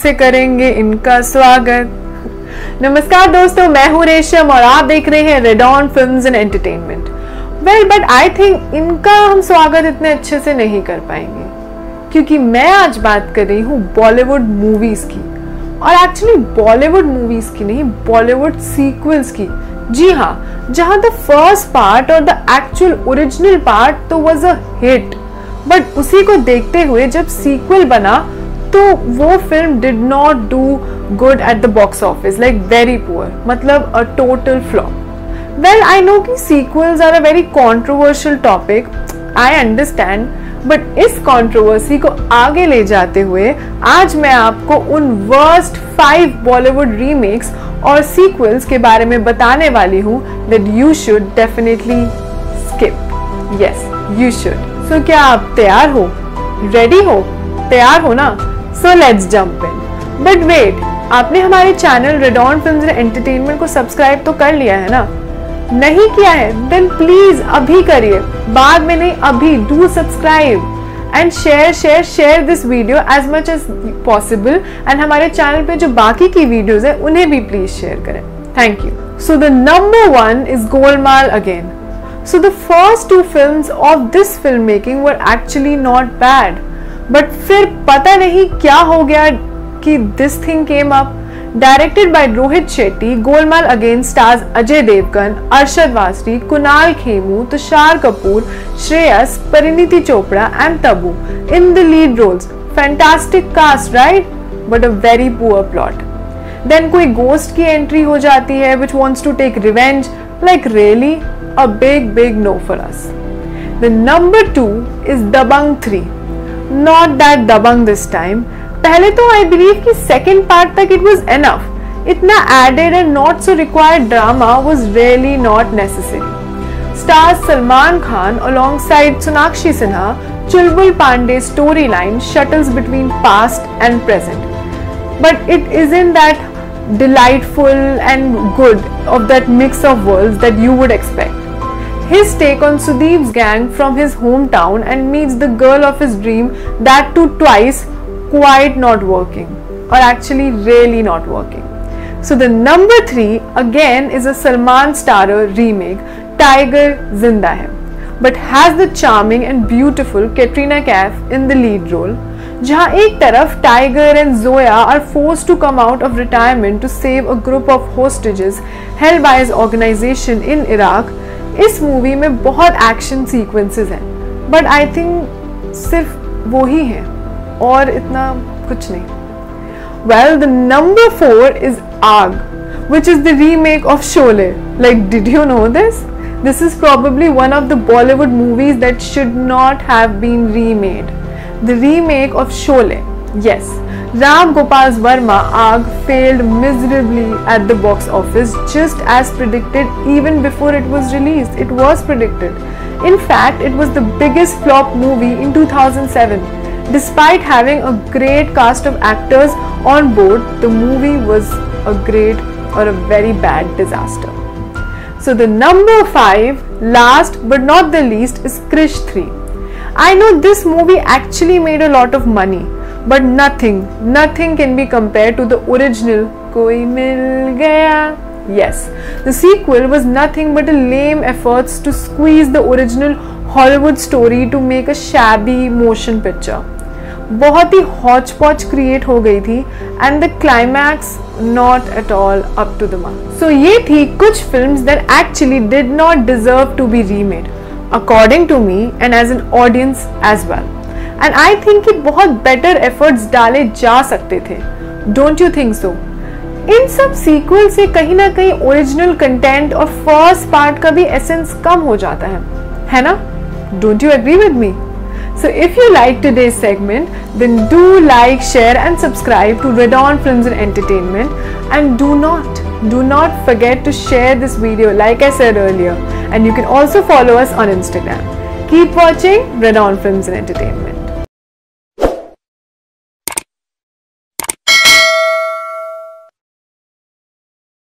से करेंगे इनका स्वागत। नमस्कार दोस्तों, मैं हूँ रेशम और आप देख रहे हैं Radon films and entertainment well but I think इनका हम स्वागत इतने अच्छे से नहीं कर पाएँगे, क्योंकि मैं आज बात कर रही हूँ बॉलीवुड मूवीज़ की। और एक्चुअली बॉलीवुड मूवीज़ की नहीं बॉलीवुड सीक्वल्स की। जी हाँ जहाँ द फ़र्स्ट पार्ट और द एक्चुअल ओरिजिनल पार्ट तो वॉज़ अ हिट बट उसी को देखते हुए जब सीक्वल बना तो वो film did not do good at the box office like very poor मतलब a total flop well I know कि sequels are a very controversial topic I understand but इस कंट्रोवर्सी को आगे ले जाते हुए आज मैं आपको उन वर्स्ट फाइव बॉलीवुड रीमेक्स और सीक्वल्स के बारे में बताने वाली हूँ that you should definitely skip yes you should so क्या आप तैयार हो? रेडी हो? तैयार हो ना? So let's jump in but wait आपने हमारे चैनल रेडॉन फ़िल्म एंटरटेनमेंट को सब्सक्राइब तो कर लिया है ना? नहीं किया है देन प्लीज़ अभी करिए। बाद में नहीं, अभी do subscribe and share share share this video as much as possible and हमारे चैनल पे जो बाकी की वीडियोस है, उन्हें भी प्लीज़ शेयर करें। Thank you so the number one is Golmaal again so the first two films of this film making were actually not bad but फिर पता नहीं क्या हो गया कि this thing came up directed by Rohit Shetty Golmaal again stars Ajay Devgn Arshad वास्त्री Kunal Khemu Tusshar Kapoor Shreyas Parineeti Chopra and Tabu in the lead roles fantastic cast right but a very poor plot then कोई ghost की entry हो जाती है which wants to take revenge like really a big big no for us the number two is Dabangg three Not that Dabang this time. पहले तो I believe कि second part तक it was enough इतना added and not so required drama was really not necessary star Salman Khan alongside Sonakshi Sinha Chulbul Pandey story line shuttles between past and present but it is in that delightful and good of that mix of worlds that you would expect. His take on Sudeep's gang from his hometown and meets the girl of his dream, that too twice, quite not working or actually really not working. So the number three again is a Salman starrer remake, Tiger Zinda Hai, but has the charming and beautiful Katrina Kaif in the lead role. जहाँ एक तरफ Tiger and Zoya are forced to come out of retirement to save a group of hostages held by his organisation in Iraq इस movie में बहुत action sequences हैं but I think सिर्फ़ वो ही है, और इतना कुछ नहीं। Well the number four is Aag which is the remake of Sholay like did you know this this is probably one of the Bollywood movies that should not है remake of Sholay yes. Ram Gopal Verma Aag failed miserably at the box office just as predicted even before it was released. It was predicted. In fact, it was the biggest flop movie in 2007 Despite having a great cast of actors on board, the movie was a great or a very bad disaster. So the number 5, last but not the least is Krish 3. I know this movie actually made a lot of money, but nothing, nothing can be compared to the original Koi Mil Gaya. Yes, the sequel was nothing but a lame efforts to squeeze the original Hollywood story to make a shabby motion picture. बहुत ही Hooch पॉच create हो गई थी and the climax not at all up to the mark so ये थी कुछ film that actually did not deserve to be remade according to me and as an audience as well and I think कि बहुत better efforts डाले जा सकते थे। Don't you think so इन सब सीक्वल से कहीं ना कहीं ओरिजिनल कंटेंट और फ़र्स्ट पार्ट का भी एसेंस कम हो जाता है। है ना? Don't you agree with me so if you like today segment then do like share and subscribe to Red On Film Entertainment and do not do not forget to share this video like as said earlier and you can also follow us on Instagram keep watching Red On Film Entertainment